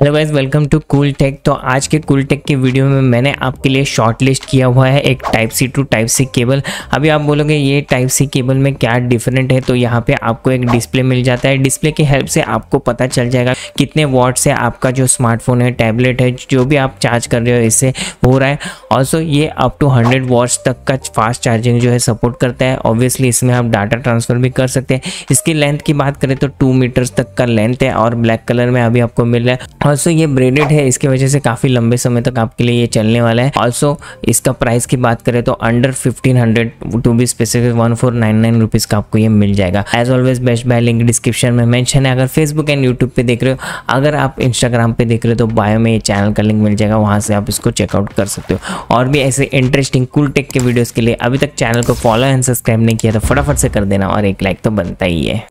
Hello guys welcome to Cool Tech तो आज के कूल टेक के वीडियो में मैंने आपके लिए शॉर्ट लिस्ट किया हुआ है एक type C to type C cable अभी आप बोलोगे, ये टाइप सी केबल में क्या डिफरेंट है? तो यहाँ पे आपको एक डिस्प्ले मिल जाता है। डिस्प्ले की हेल्प से आपको पता चल जाएगा कितने वॉट से आपका जो स्मार्टफ़ोन है टैबलेट है, जो भी आप चार्ज कर रहे हो, इससे हो रहा है। ऑल्सो ये अप टू हंड्रेड वॉट्स तक का फास्ट चार्जिंग जो है सपोर्ट करता है। ऑब्वियसली इसमें आप डाटा ट्रांसफ़र भी कर सकते हैं। इसकी लेंथ की बात करें तो टू मीटर्स तक का लेंथ है और ब्लैक कलर में अभी आपको मिल रहा है। ऑल्सो ये ब्रेडेड है, इसकी वजह से काफ़ी लंबे समय तक आपके लिए ये चलने वाला है। ऑल्सो इसका प्राइस की बात करें तो under fifteen hundred to be specific one four nine nine rupees का आपको ये मिल जाएगा। As always best buy link description में मैंशन है। अगर फेसबुक एंड यूट्यूब पे देख रहे हो, अगर आप इंस्टाग्राम पे देख रहे हो तो बायो में ये चैनल का लिंक मिल जाएगा। वहाँ से आप इसको चेकआउट कर सकते हो। और भी ऐसे इंटरेस्टिंग कूल टेक के वीडियोज़ के लिए अभी तक चैनल को फॉलो एंड सब्सक्राइब नहीं किया तो फटाफट से कर देना और एक लाइक तो बनता ही है।